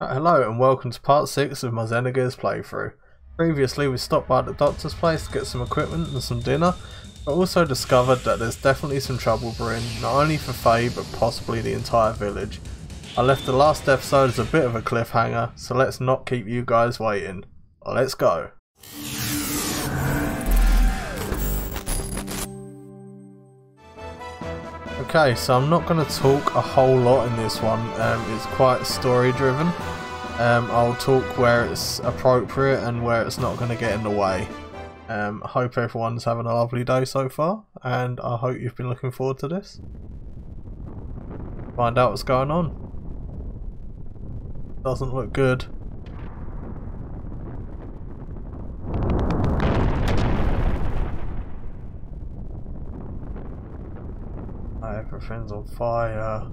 Uh, hello and welcome to part 6 of my Xenogears playthrough. Previously we stopped by the doctor's place to get some equipment and some dinner, but also discovered that there's definitely some trouble brewing, not only for Fei but possibly the entire village. I left the last episode as a bit of a cliffhanger, so let's not keep you guys waiting. Let's go. Okay, so I'm not going to talk a whole lot in this one. Um, it's quite story driven. Um, I'll talk where it's appropriate and where it's not going to get in the way. Um, I hope everyone's having a lovely day so far, and I hope you've been looking forward to this. Find out what's going on. Doesn't look good. Everything's on fire.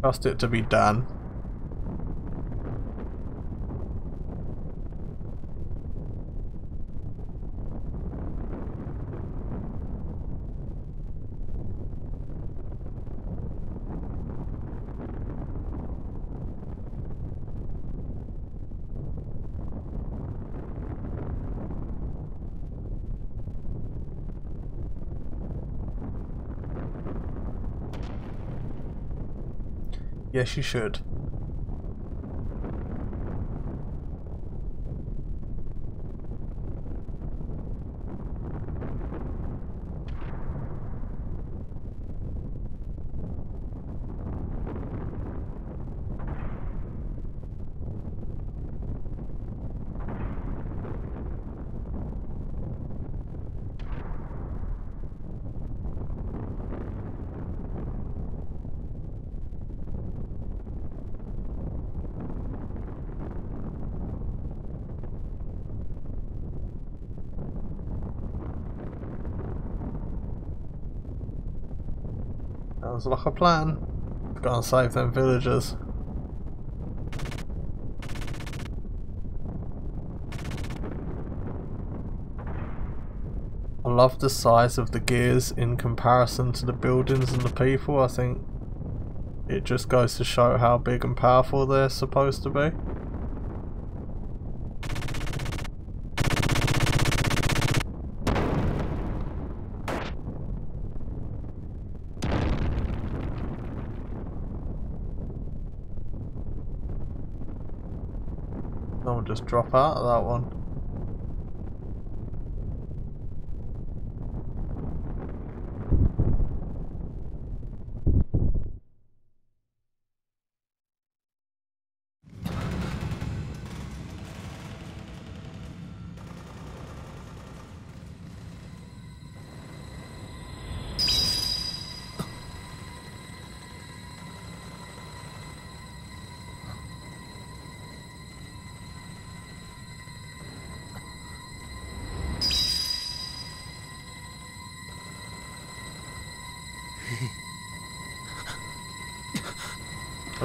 Trust it to be done. Yes, you should. Sounds like a plan. Go and save them villagers. I love the size of the gears in comparison to the buildings and the people. I think it just goes to show how big and powerful they're supposed to be. Don't just drop out of that one.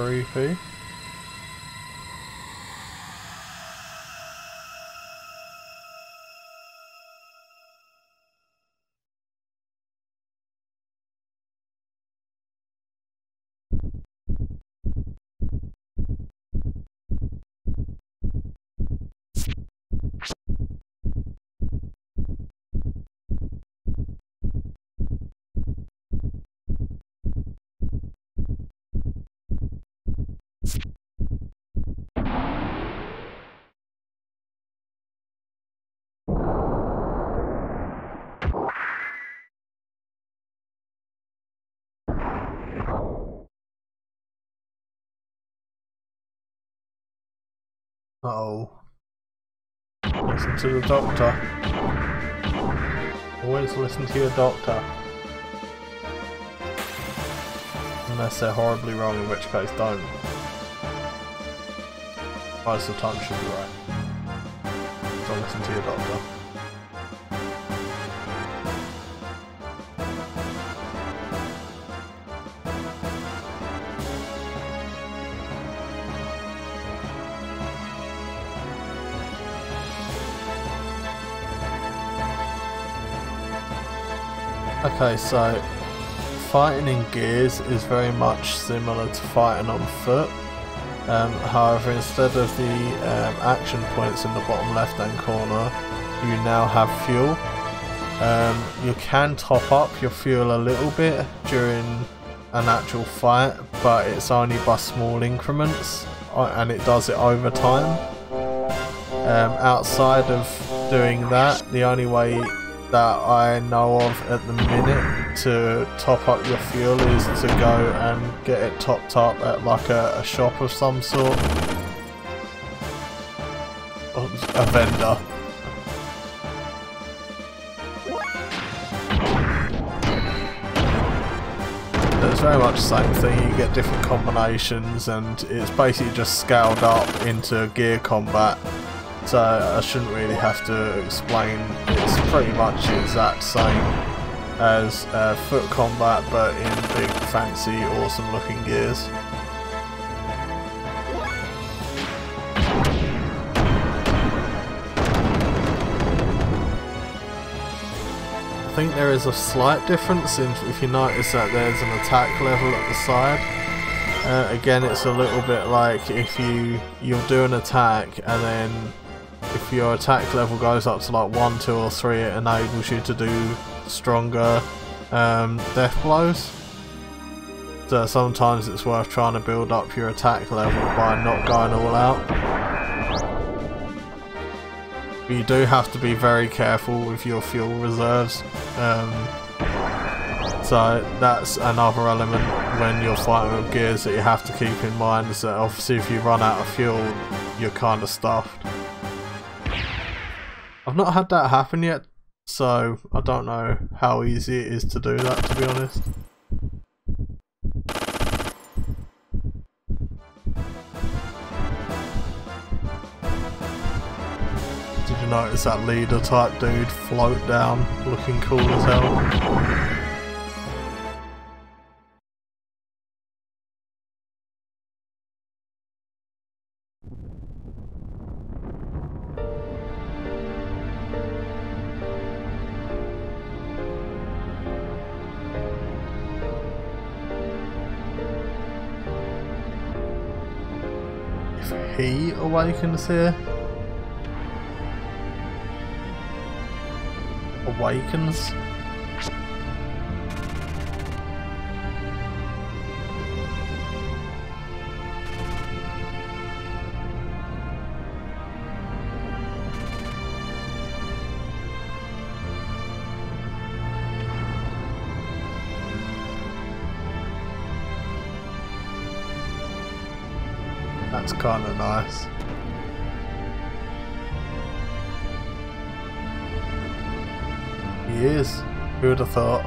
Creepy. Uh oh. Listen to the doctor. Always listen to your doctor. unless they're horribly wrong, in which case don't. Most of the time should be right. Don't listen to your doctor. Okay, so fighting in gears is very much similar to fighting on foot. Um, however, instead of the um, action points in the bottom left hand corner, you now have fuel. Um, you can top up your fuel a little bit during an actual fight, but it's only by small increments uh, and it does it over time. Um, outside of doing that, the only way that I know of at the minute to top up your fuel is to go and get it topped up at like a, a shop of some sort. Oh, a vendor. It's very much the same thing, you get different combinations and it's basically just scaled up into gear combat so I shouldn't really have to explain. It's pretty much the exact same as uh, foot combat, but in big, fancy, awesome looking gears. I think there is a slight difference in if you notice that there's an attack level at the side. Uh, again, it's a little bit like if you you'll do an attack and then if your attack level goes up to like 1, 2 or 3 it enables you to do stronger um, death blows. So sometimes it's worth trying to build up your attack level by not going all out. You do have to be very careful with your fuel reserves. Um, so that's another element when you're fighting with gears that you have to keep in mind is that obviously if you run out of fuel you're kind of stuffed. I've not had that happen yet, so I don't know how easy it is to do that, to be honest. Did you notice that leader type dude float down looking cool as hell? Awakens here. Awakens. That's kind of nice. Who would have thought?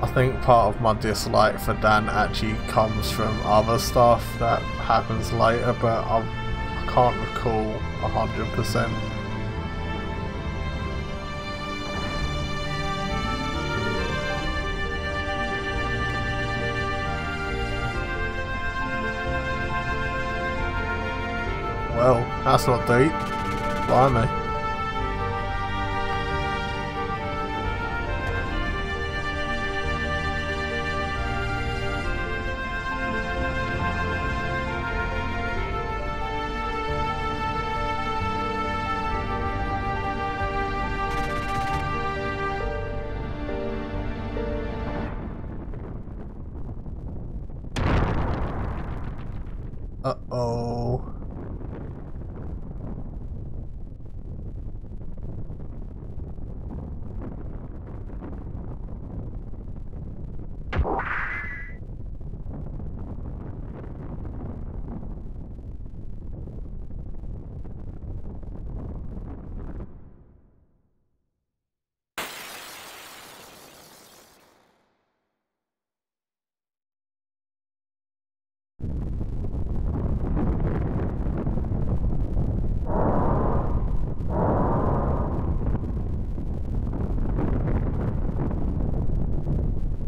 I think part of my dislike for Dan actually comes from other stuff that happens later, but I, I can't recall 100%. That's not deep. Blimey.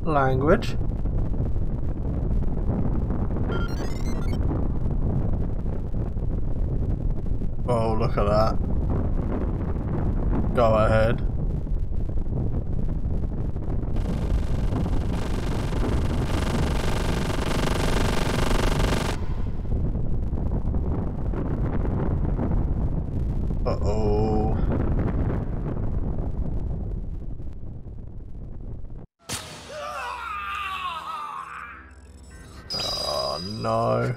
Language. Oh, look at that. Go ahead. Uh-oh. Oh no.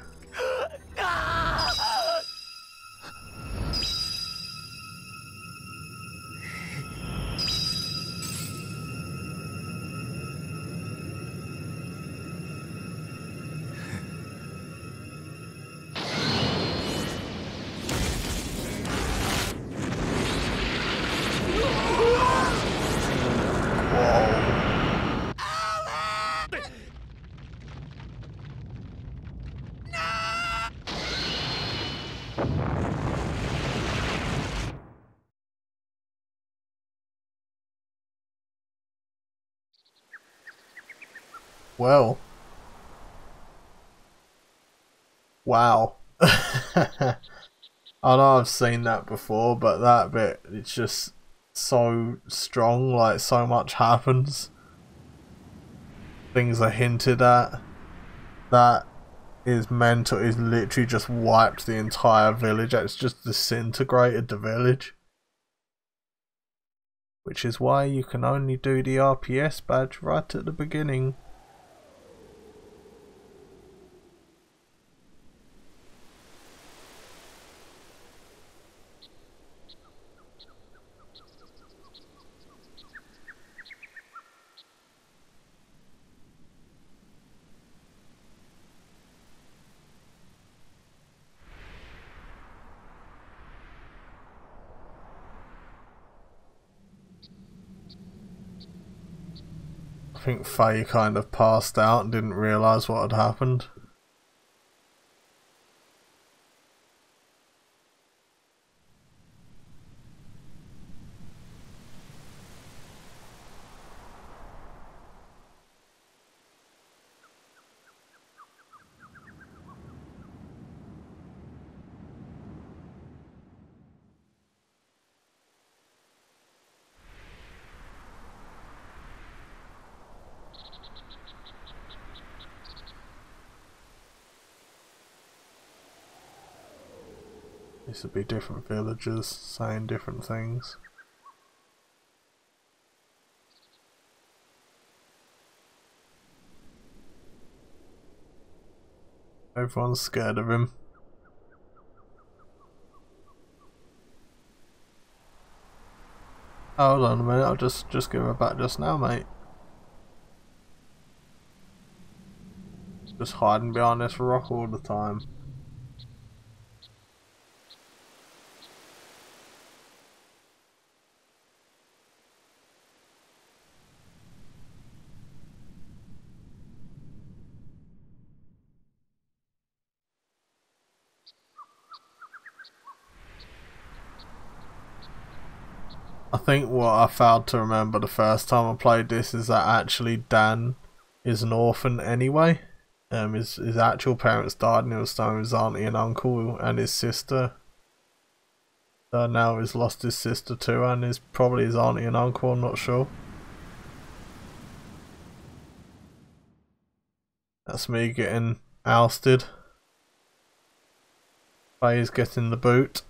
Well. Wow. I know I've seen that before, but that bit, it's just so strong, like so much happens. Things are hinted at. That is mental, is literally just wiped the entire village. It's just disintegrated the village. Which is why you can only do the RPS badge right at the beginning. I think Fei kind of passed out and didn't realise what had happened. This would be different villages saying different things. Everyone's scared of him. Hold on a minute, I'll just just give her back just now, mate. Just hiding behind this rock all the time. I think what I failed to remember the first time I played this is that actually Dan is an orphan anyway. Um, his, his actual parents died and he was staying with his auntie and uncle and his sister. So now he's lost his sister too and is probably his auntie and uncle, I'm not sure. That's me getting ousted. Fei's getting the boot.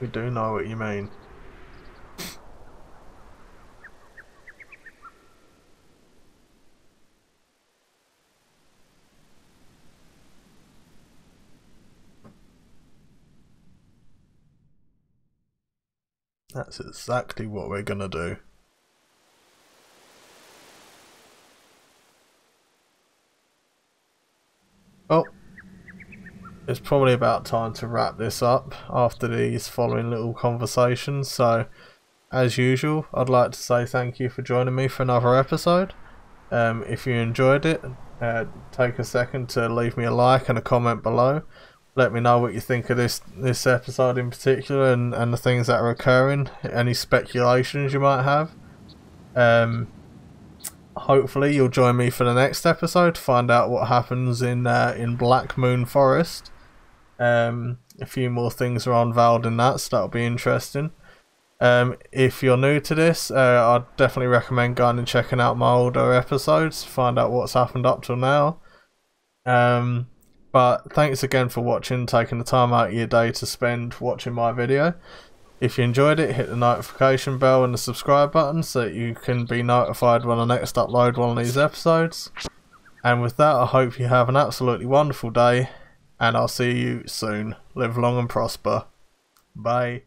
We do know what you mean. That's exactly what we're gonna do. It's probably about time to wrap this up after these following little conversations. So, as usual, I'd like to say thank you for joining me for another episode. Um, if you enjoyed it, uh, take a second to leave me a like and a comment below. let me know what you think of this this episode in particular and, and the things that are occurring. Any speculations you might have. Um, hopefully you'll join me for the next episode to find out what happens in uh, in Black Moon Forest. Um, a few more things are unveiled in that, so that'll be interesting. Um, if you're new to this, uh, I'd definitely recommend going and checking out my older episodes to find out what's happened up till now. Um, but thanks again for watching, taking the time out of your day to spend watching my video. If you enjoyed it, hit the notification bell and the subscribe button so that you can be notified when I next upload one of these episodes. And with that, I hope you have an absolutely wonderful day, and I'll see you soon. Live long and prosper. Bye.